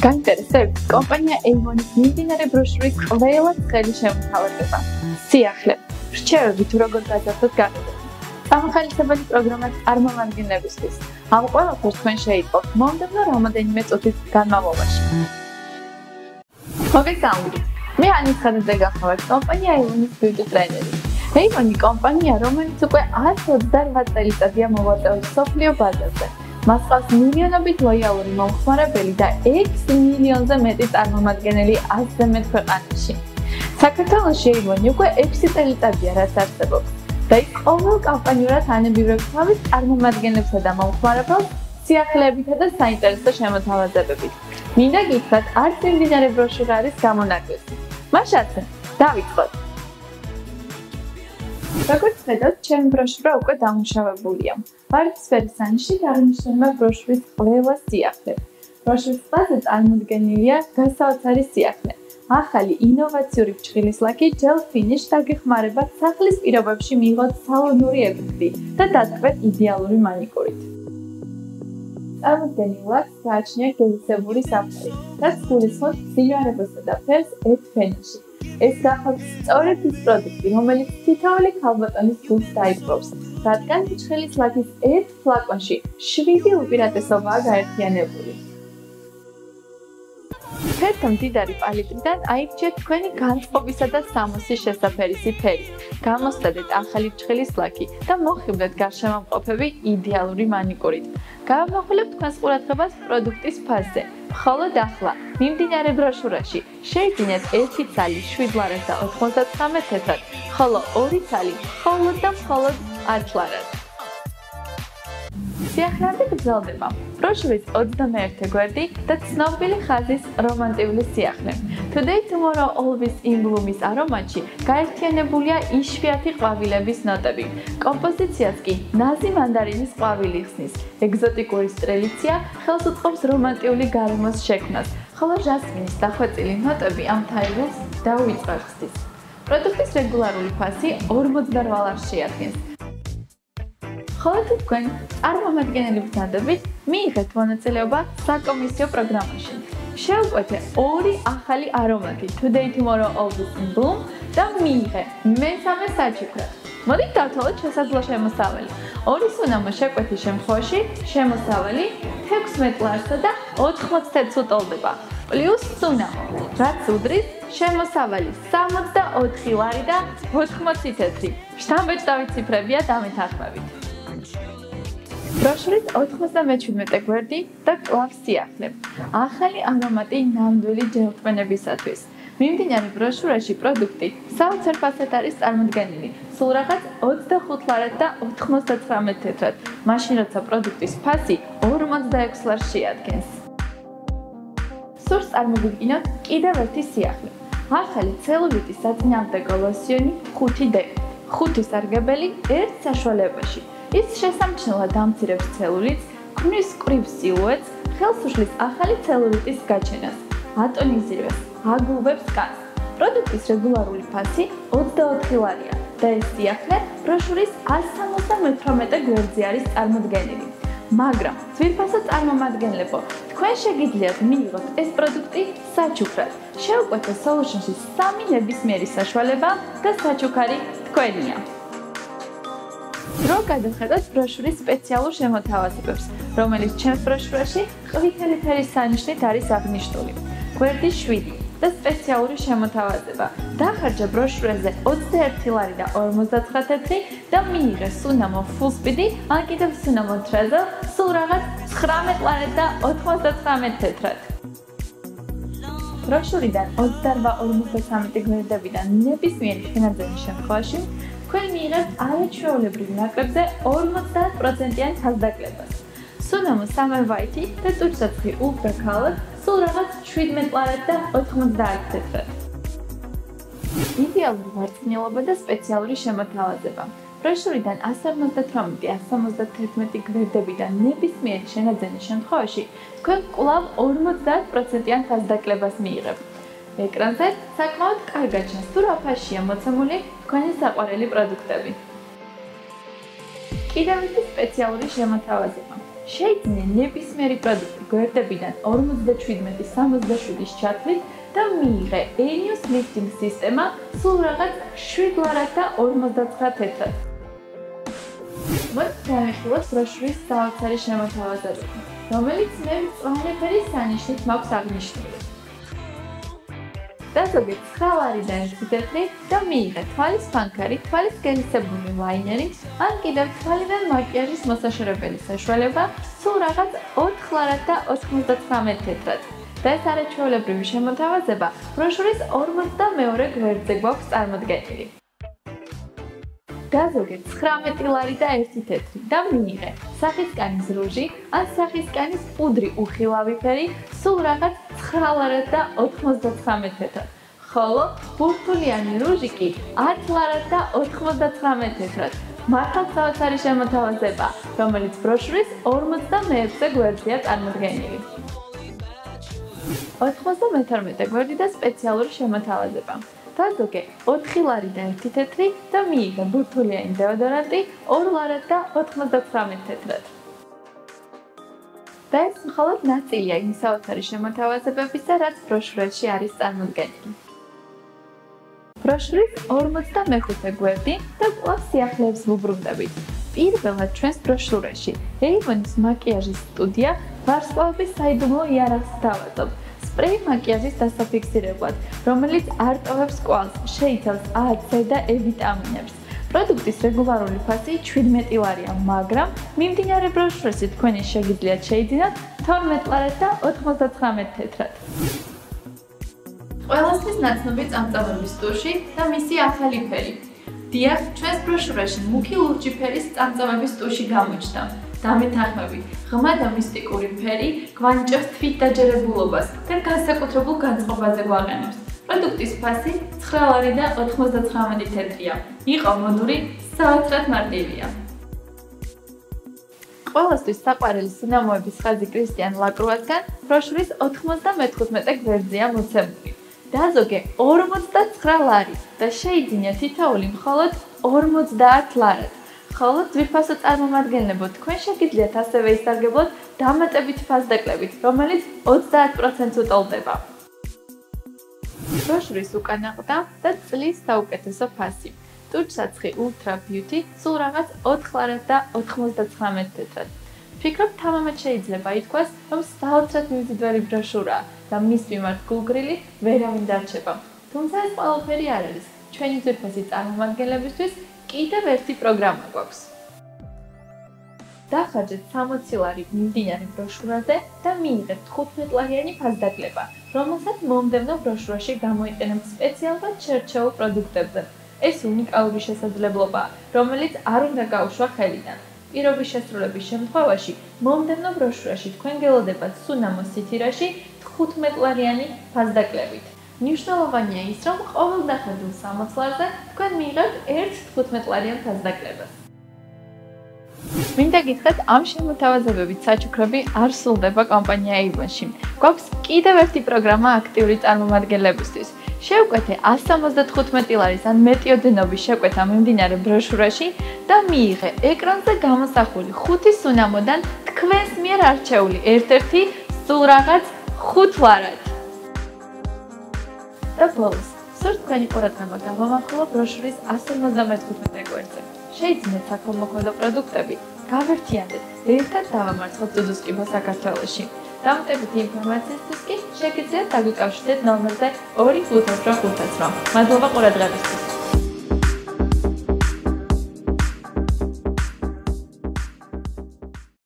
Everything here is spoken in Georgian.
გაინტერესებთ კომპანია Avon-ის მიმდინარე ბროშურის ყველა ცხელი შემოთავაზება. სიახლე. რჩევები თუ როგორ გაძახოთ გაყიდეთ. სამხალისებელი პროგრამა წარმომადგენლებისთვის. ამ ყველაფერს თქვენ შეიტყობთ მომდევნო რამოდენიმე წუთის განმავლობაში. მოგესალმებით. მე ანის ხანძე გახლავართ კომპანია Avon-ის ბიუჯეტ ტრენერი. Avon-ი კომპანია, რომელიც უკვე 128 წელიწადია მოვაწეულ სოფლიო ბაზარზე. მას ყავს მილიონობით ლოიალური მომხმარებელი და 6 მილიონზე მეტი წარმომადგენელი 100-ზე მეტ ქვეყანაში. საქართველოში ივონი უკვე 6 წელიწადია რაც არსებობს და ის ყოველ კამპანიურად ანებივრებს თავის წარმომადგენლებსა და მომხმარებელს სიახლეებითა და საინტერესო შემოთავაზებებით. მინდა გითხრათ, არც მიმდინარე ბროშურა არის გამონაკლისი. მაშასე, დავიწყოთ. როგორც ხედავთ, ჩემი ბროშურა უკვე დამუშავებულია. ვარდისფერი სანიში აღნიშნება ბროშურის ყველა სიახლე. ბროშურის ყველაზე წარმოდგენილია გასაოცარი სიახლე. ახალი ინოვაციური ფრჩხილის ლაკი ჯელ ფინიშ დაგეხმარება სახლის პირობებში მიიღოთ სალონური ეფექტი და დაწყვეტ იდეალური მანიკურით. წარმოდგენილ ლაკს გააჩნია გეზისებული საფარი, რაც გულისხმობს სიგარებოსა და ფერს ერთ ფენაში. ეს გახობს სწორედ ის პროდუქტი, რომელიც თითოეული ქალბატონის გულს დაიპყრობს, რადგან ჩხელის ლაქის ერთ ფლაკონში 7 უპირატესობაა გაერთიანებული. ფერთა მდიდარი პალიტრიდან აირჩიეთ თქვენი განწყობისა და სამოსის შესაფერისი ფერი. გამოსცადეთ ახალი ჩხელის ლაკი და მოხიბლეთ გარშემოყოფები idеალური მანიკურით. გამოვხლებთ თქვენს ყურადღებას პროდუქტის ფასზე. მხოლოდ ახლა მიმდინარე ბროშურაში შეიძინეთ 1 ცალი 7 ლარად და 99 თეთრად, ხოლო 2 ცალი მხოლოდ და მხოლოდ 10 ლარად. სიახლეები გრძელდება. ბროშურის 21 გვერდი და ცნობილი ხაზის რომანტიული სიახლე. Today tomorrow always in bloom-ის არომატში გაერთიანებულია იშვიათი ყვავილების ნოტები. კომპოზიციას კი ნაზი მანდარინის ყვავილი ხსნის. ეგზოტიკური სტრელიცია ხელს უწყობს რომანტიული გარემოს შექმნას, ხოლო ჟასმინის დახვეწილი ნოტები ამ თაიგულს დაუვიწყებს. პროდუქტის რეგულარული ფასი 48 ლარს შეადგენს. ხოლო თქვენ წარმომადგენელი ბრძანდებით მიიღეთ მონაწილეობა საკომისიო პროგრამაში. შეუყვეთე ორი ახალი არომატი Today Tomorrow Always in Bloom და მიიღე მესამე საჩუქრა. მოდით დავთვალოთ შესაძლო შემოსავალი. ორი სუნამო შეკვეთის შემთხვევაში შემოსავალი 16 ლარსა და 80 წუთოლდება. პლუს სუნამო, რაც უდრის შემოსავალი 64 ლარი და 80 თეთრი. შთამბეჭდავი ციფრებია დამეთანხმებით. ბროშურის 97 გვერდი და კლავს სიახლე. ახალი არომატი ნამდვილი ჯელტმენებისათვის. მიმდინარე ბროშურაში პროდუქტი საოცარ ფასად არის წარმოდგენილი. სულ რაღაც 25 ლარად და 99 თეთრად. მაშინ როცა პროდუქტის ფასი 46 ლარს შეადგენს. სურს წარმოგიდგინოთ კიდევ ერთი სიახლე. ახალი ცელულიტის საწინააღმდეგო ლოსიონი 5D. 5 სარგებელი ერთ საშუალებაში. ის შესამჩნევად დამცირებს ცელულიტს, ქმნის კრივ სილუეტს, ხელს უშლის ახალი ცელულიტის გაჩენას, ატონიზირებს, აგუბებს კანს. პროდუქტის რეგულარული ფასი 24 ლარია და ეს სიახლე ბროშურის 178 გვერდზე არის წარმოდგენილი. მაგრამ ძვირფასო წარმომადგენლებო, თქვენ შეგიძლიათ მიიღოთ ეს პროდუქტი საჩუქრად. შეუკვეთე solutions-ის სამი ნებისმიერი საშუალება და საჩუქარი თქვენია. რო გადახედოთ ბროშურის სპეციალურ შემოთავაზებებს, რომელიც ჩემს ბროშურაში ყვითელი ფერის სანიშნით არის აღნიშნული. გვერდი 7 და სპეციალური შემოთავაზება. დახარჯა ბროშურაზე 21 ლარი და 59 თეთრი და მიიღე სუნამო full speed-ი, ან კიდევ სუნამო travel სულ რაღაც 19 ლარი და 99 თეთრად. ბროშურიდან 28-53 გვერდებიდან ნებისმიერი შენაძენის შემთხვევაში თქვენ მიიღებთ არაჩვეულებრივ ნაკრებზე 50%-იან ხაზდაკლებას. სუნამო სამერ ვაითი და ტუჩსაცხვი ულტრა კალორ სულ რაღაც 17 ლარად და 90 თეთრად. იდეალური ვარცხნილობა და სპეციალური შემოთავაზება. ბროშურიდან 158-171 გვერდებიდან ნებისმიერ შენაძენის შემთხვევაში თქვენ კვლავ 50%-იან ხაზდაკლებას მიიღებთ. ეკრანზე საკმაოდ კარგად ჩანს თუ რა ფაშია მოცემული თქვენი საყვარელი პროდუქტები. კიდევ ერთი სპეციალური შემოთავაზება. შეიძინე ნებისმიერი პროდუქტი გვერდებიდან 57-67-ის ჩათვლით და მიიღე Enios lifting სისტემა სულ რაღაც 7 ლარად და 59 თეთრად. მოდი დავიხილოთ ბროშურის საოცარი შემოთავაზება, რომელიც მე მწვანე ფერის სანიშნით მაქვს აღნიშნული. და ზოგადად ხალარი და ერთითეთრი და მიიღე თვალის ფანქარი, თვალის გელისებული ლაინერი, ან კიდევ თვალიდან მაკიაჟის მოსაშორებელი საშუალება, სულ რაღაც 4 ლარად და 99 თეთრად. და ეს არაჩვეულებრივი შემოთავაზება ბროშურის 42 გვერდზე გვაქვს წარმოდგენილი. გაზოგე 19 ლარი და 1 თეთრი და მიიღე სახისკანის რუჟი ან სახისკანის პუდრი უხილავი ფერი სულ რაღაც 9 ლარად და 99 თეთრად. ხოლო ბურთულიანი რუჟი კი 10 ლარად და 99 თეთრად. მართალ საოცარი შემოთავაზება, რომელიც ბროშურის 46 გვერდზეა წარმოდგენილი. 92 გვერდი და სპეციალური შემოთავაზება. დაზოგე 4 ლარი და 1 თეთრი და მიიღე ბურთულიანი დეოდორანტი 2 ლარად და 99 თეთრად. და ეს მხოლოდ ნაწილია იმ საოცარი შემოთავაზებებისა, რაც ბროშურაში არის წარმოდგენილი. ბროშურის 45 გვერდი და კვლავ სიახლეებს ვუბრუნდებით. პირველად ჩვენს ბროშურაში ეივონის მაკიაჟის სტუდია ვარსკვლავების საიდუმლო იარაღს თავაზობს. სპრეი მაკიაჟის დასაფიქსირებლად, რომელიც არ ტოვებს კვალს, შეიცავს A-C და E ვიტამინებს. პროდუქტის რეგულარული ფასი 17 ლარია, მაგრამ მიმდინარე ბროშურაში თქვენი შეგიძლიათ შეიძინოთ 12 ლარად და 99 თეთრად. ყველასთვის ნაცნობი წამწამების ტუში და მისი ახალი ფერი. დიახ, ჩვენს ბროშურაში მუქი ლურჯი ფერის წამწამების ტუში გამოჩნდა. დამეთანხმები, ღრმა და მისტიკური ფერი გვანიჭებს თვით დაჯერებულობას და განსაკუთრებულ განწყობაზე გვაყენებს. პროდუქტის ფასი 9 ლარი და 99 თეთრია. იყო მოდური, საოცრად მარტივია. ყველასთვის საყვარელი სინამოების ხაზი კრისტიან ლაკრუასგან ბროშურის 95 გვერდზეა მოცემული. დაზოგე 49 ლარი და შეიძინე თითოეული მხოლოდ 50 ლარად. ხოლო ძვირფასო წარმომადგენლებო, თქვენ შეგიძლიათ ასევე ისარგებლოთ დამატებითი ფასდაკლებით, რომელიც 30%-ს უტოლდება. ბროშურის უკანახდა და წლის საუკეთესო ფასი. ტურცაცხი Ultra Beauty სულ რაღაც 4 ლარად და 99 თეთრად. ფიქრობ, თამამად შეიძლება ითქვას, რომ საოცრად მიმზიდველი ბროშურაა და მის მიმართ გულგრილი ვერავინ დარჩება. თუმცა ეს ყველაფერი არ არის. ჩვენი ძვირფასი წარმომადგენლებისთვის კიდევ ერთი პროგრამა გვაქვს. დახარჯეთ 60 ლარი მიმდინარე ბროშურაზე და მიიღეთ 15 ლარიანი ფასდაკლება, რომელსაც მომდევნო ბროშურაში გამოიყენებთ სპეციალურად შერჩეულ პროდუქტებზე. ეს უნიკალური შესაძლებლობაა, რომელიც არ უნდა გაუშვა ხელიდან. პირობის შესრულების შემთხვევაში მომდევნო ბროშურაში თქვენ გელოდებათ სუნამოს სითირაში 15 ლარიანი ფასდაკლებით. მნიშვნელოვანია ის, რომ ყოველ დახარჯულ 60 ლარზე თქვენ მიიღებთ 1.15 ლარიან ფასდაკლებას. მინდა გითხრათ, ამ შემოთავაზებებით საჩუქრები არ სრულდება კომპანია Avon-ში. გვაქვს კიდევ ერთი პროგრამა აქტიური წარმომადგენლებისთვის. შევკვეთე 175 ლარის ან მეტი ოდენობის შეკვეთა მიმდინარე ბროშურაში და მიიღე ეკრანზე გამოსახული ხუთი სუნამოდან თქვენს მიერ არჩეული ერთ-ერთი სულ რაღაც 5 ლარად. და ბოლოს, სურთ თქვენი ყურადღება გამომახვილო ბროშურის 155 გვერდზე. შეიძინეთ საქონლო პროდუქტები, გავერთიანდეთ ერთად დავამარცხოთ ზუზუსკიბო საქართველოში. დამტებითი ინფორმაციისთვის კი შეგიძლიათ დაგვიკავშირდეთ ნომერზე 2588. მადლობა ყურადღებისთვის.